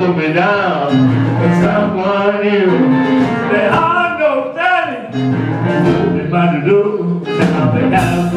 to me down Cause I'm one are no daddy Nobody do Now they have